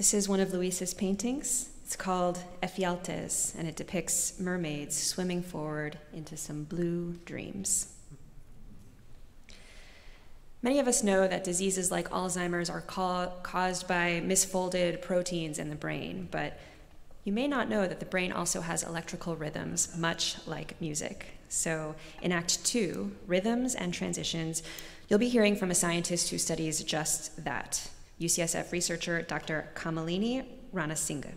This is one of Luis's paintings. It's called Ephialtes, and it depicts mermaids swimming forward into some blue dreams. Many of us know that diseases like Alzheimer's are ca- caused by misfolded proteins in the brain, but you may not know that the brain also has electrical rhythms, much like music. So, in Act Two, Rhythms and Transitions, you'll be hearing from a scientist who studies just that UCSF researcher Dr. Kamalini Ranasinghe.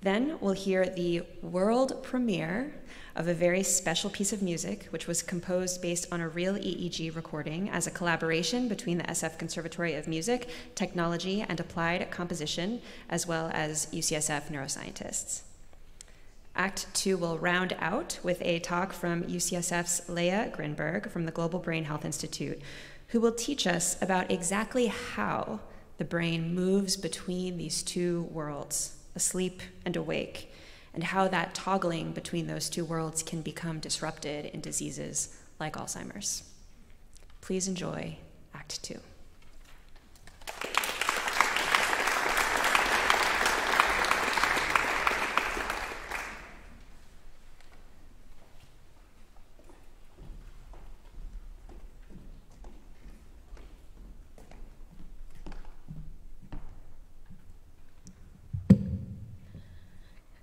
Then we'll hear the world premiere of a very special piece of music, which was composed based on a real EEG recording as a collaboration between the SF Conservatory of Music, Technology, and Applied Composition, as well as UCSF neuroscientists. Act two will round out with a talk from UCSF's Lea Grinberg from the Global Brain Health Institute, who will teach us about exactly how the brain moves between these two worlds, asleep and awake, and how that toggling between those two worlds can become disrupted in diseases like Alzheimer's. Please enjoy Act Two.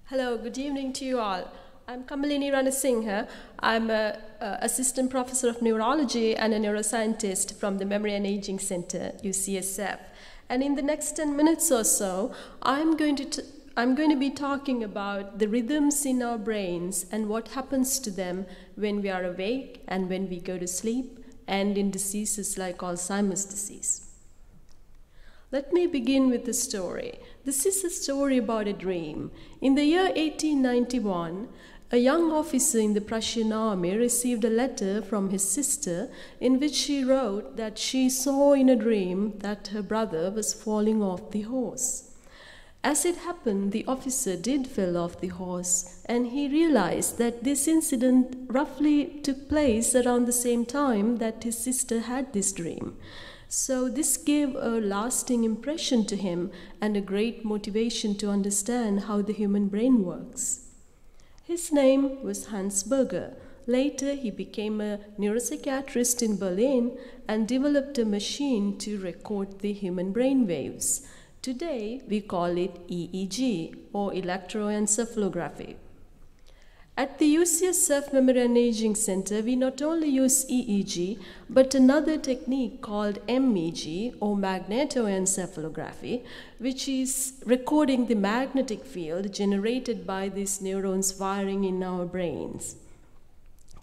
Hello, good evening to you all. I'm Kamalini Ranasinghe. I'm an assistant professor of neurology and a neuroscientist from the Memory and Aging Center, UCSF. And in the next 10 minutes or so, I'm going to I'm going to be talking about the rhythms in our brains and what happens to them when we are awake and when we go to sleep, and in diseases like Alzheimer's disease. Let me begin with a story. This is a story about a dream. In the year 1891, a young officer in the Prussian army received a letter from his sister in which she wrote that she saw in a dream that her brother was falling off the horse. As it happened, the officer did fall off the horse, and he realized that this incident roughly took place around the same time that his sister had this dream. So, this gave a lasting impression to him and a great motivation to understand how the human brain works. His name was Hans Berger. Later, he became a neuropsychiatrist in Berlin and developed a machine to record the human brain waves. Today, we call it EEG or electroencephalography. At the UCSF Memory and Aging Center, we not only use EEG, but another technique called MEG or magnetoencephalography, which is recording the magnetic field generated by these neurons firing in our brains.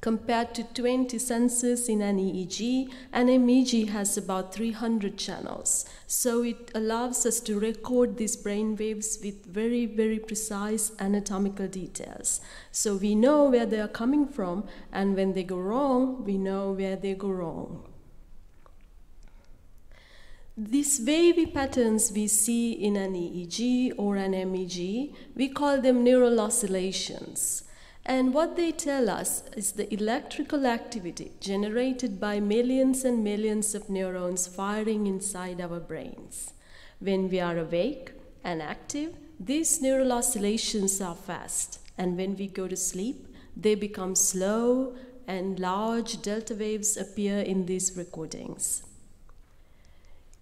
Compared to 20 sensors in an EEG, an MEG has about 300 channels. So it allows us to record these brain waves with very, very precise anatomical details. So we know where they are coming from, and when they go wrong, we know where they go wrong. These wavy patterns we see in an EEG or an MEG, we call them neural oscillations. And what they tell us is the electrical activity generated by millions and millions of neurons firing inside our brains. When we are awake and active, these neural oscillations are fast, and when we go to sleep, they become slow and large delta waves appear in these recordings.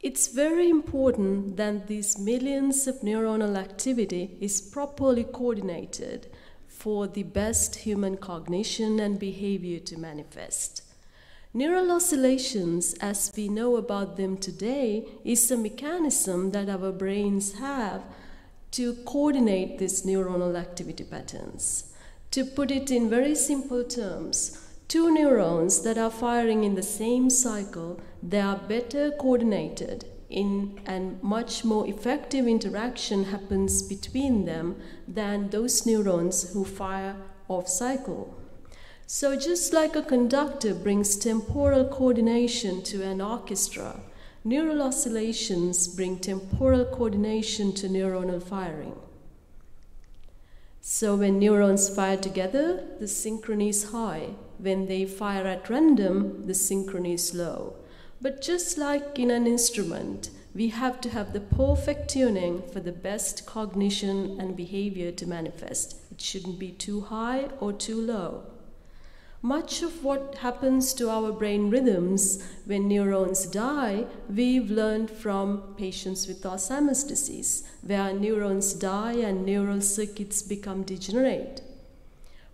It's very important that these millions of neuronal activity is properly coordinated for the best human cognition and behavior to manifest. Neural oscillations, as we know about them today, is a mechanism that our brains have to coordinate these neuronal activity patterns. To put it in very simple terms, two neurons that are firing in the same cycle, they are better coordinated in and much more effective interaction happens between them than those neurons who fire off cycle. So, just like a conductor brings temporal coordination to an orchestra, neural oscillations bring temporal coordination to neuronal firing. So, when neurons fire together, the synchrony is high. When they fire at random, the synchrony is low. But just like in an instrument, we have to have the perfect tuning for the best cognition and behavior to manifest. It shouldn't be too high or too low. Much of what happens to our brain rhythms when neurons die, we've learned from patients with Alzheimer's disease, where neurons die and neural circuits become degenerate.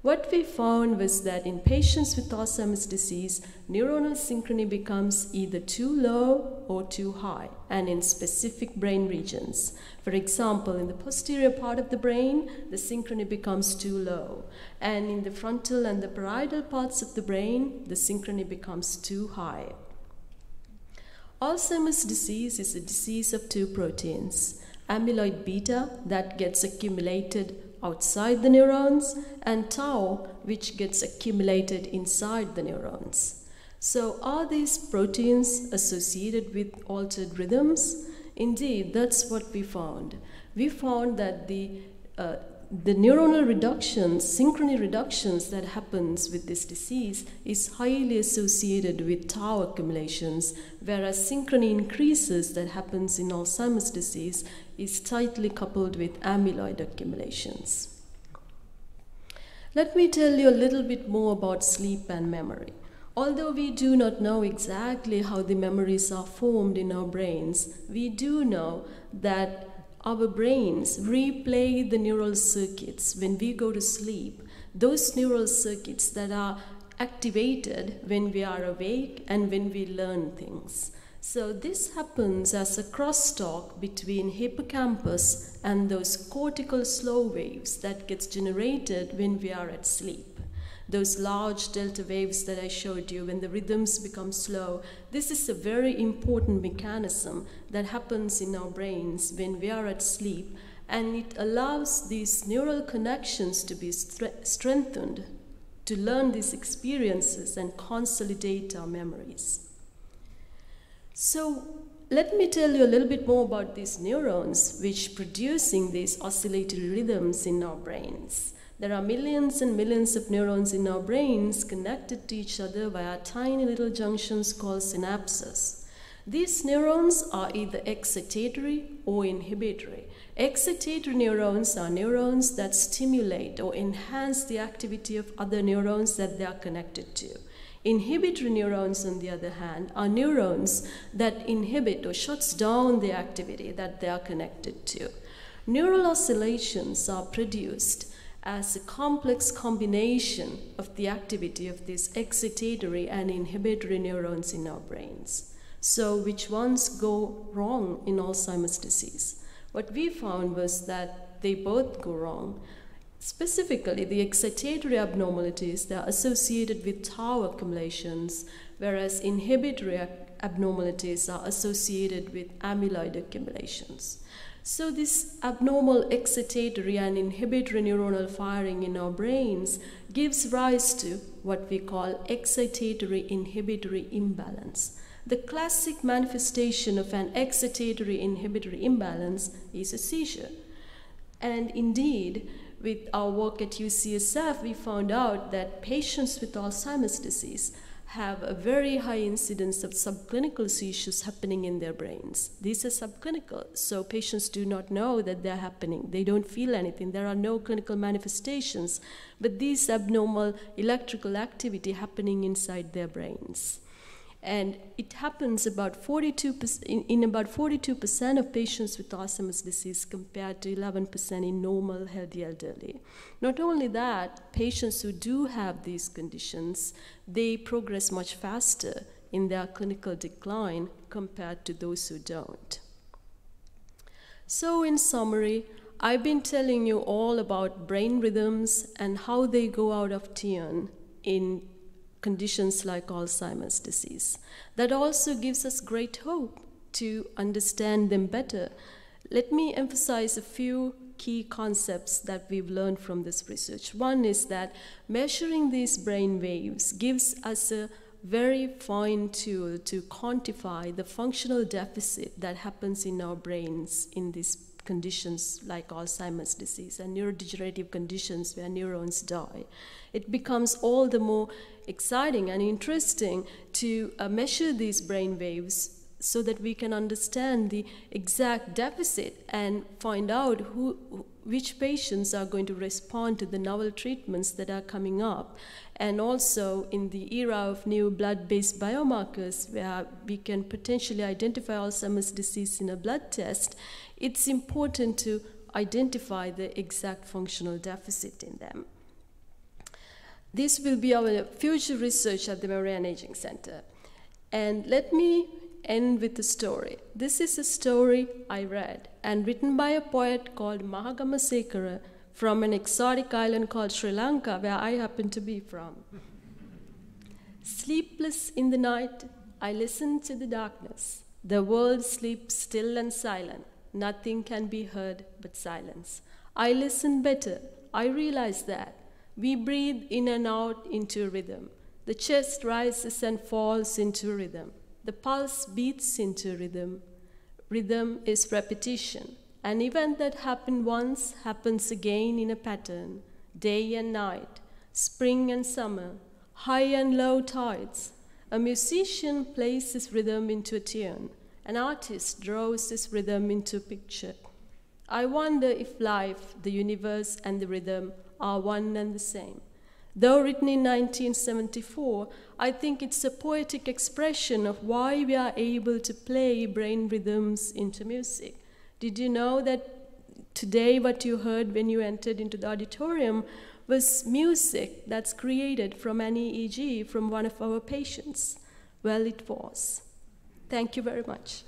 What we found was that in patients with Alzheimer's disease, neuronal synchrony becomes either too low or too high, and in specific brain regions. For example, in the posterior part of the brain, the synchrony becomes too low, and in the frontal and the parietal parts of the brain, the synchrony becomes too high. Alzheimer's disease is a disease of two proteins amyloid beta that gets accumulated outside the neurons, and tau, which gets accumulated inside the neurons. So, are these proteins associated with altered rhythms? Indeed, that's what we found. We found that the uh, the neuronal reductions, synchrony reductions that happens with this disease is highly associated with tau accumulations, whereas synchrony increases that happens in Alzheimer's disease is tightly coupled with amyloid accumulations. Let me tell you a little bit more about sleep and memory. Although we do not know exactly how the memories are formed in our brains, we do know that our brains replay the neural circuits when we go to sleep, those neural circuits that are activated when we are awake and when we learn things. So, this happens as a crosstalk between hippocampus and those cortical slow waves that gets generated when we are at sleep those large delta waves that I showed you when the rhythms become slow. This is a very important mechanism that happens in our brains when we are at sleep, and it allows these neural connections to be strengthened to learn these experiences and consolidate our memories. So, let me tell you a little bit more about these neurons which producing these oscillatory rhythms in our brains. There are millions and millions of neurons in our brains connected to each other via tiny little junctions called synapses. These neurons are either excitatory or inhibitory. Excitatory neurons are neurons that stimulate or enhance the activity of other neurons that they are connected to. Inhibitory neurons, on the other hand, are neurons that inhibit or shuts down the activity that they are connected to. Neural oscillations are produced as a complex combination of the activity of these excitatory and inhibitory neurons in our brains. So, which ones go wrong in Alzheimer's disease? What we found was that they both go wrong. Specifically, the excitatory abnormalities that are associated with tau accumulations, whereas inhibitory abnormalities are associated with amyloid accumulations. So, this abnormal excitatory and inhibitory neuronal firing in our brains gives rise to what we call excitatory inhibitory imbalance. The classic manifestation of an excitatory inhibitory imbalance is a seizure. And indeed, with our work at UCSF, we found out that patients with Alzheimer's disease have a very high incidence of subclinical seizures happening in their brains. These are subclinical, so patients do not know that they're happening. They don't feel anything. There are no clinical manifestations, but these abnormal electrical activity happening inside their brains and it happens about 42% in, in about 42% of patients with Alzheimer's disease compared to 11% in normal healthy elderly. Not only that, patients who do have these conditions, they progress much faster in their clinical decline compared to those who don't. So in summary, I've been telling you all about brain rhythms and how they go out of tune in conditions like Alzheimer's disease. That also gives us great hope to understand them better. Let me emphasize a few key concepts that we've learned from this research. One is that measuring these brain waves gives us a very fine tool to quantify the functional deficit that happens in our brains in these conditions like Alzheimer's disease and neurodegenerative conditions where neurons die. It becomes all the more exciting and interesting to uh, measure these brain waves so that we can understand the exact deficit and find out who, which patients are going to respond to the novel treatments that are coming up. And also, in the era of new blood based biomarkers, where we can potentially identify Alzheimer's disease in a blood test, it's important to identify the exact functional deficit in them. This will be our future research at the and Aging Center. And let me end with a story. This is a story I read and written by a poet called Mahagama Sekara from an exotic island called Sri Lanka, where I happen to be from. Sleepless in the night, I listen to the darkness. The world sleeps still and silent. Nothing can be heard but silence. I listen better. I realize that. We breathe in and out into rhythm. The chest rises and falls into rhythm. The pulse beats into rhythm. Rhythm is repetition. An event that happened once happens again in a pattern, day and night, spring and summer, high and low tides. A musician plays his rhythm into a tune. An artist draws his rhythm into a picture. I wonder if life, the universe, and the rhythm are one and the same. Though written in 1974, I think it's a poetic expression of why we are able to play brain rhythms into music. Did you know that today what you heard when you entered into the auditorium was music that's created from an EEG from one of our patients? Well, it was. Thank you very much.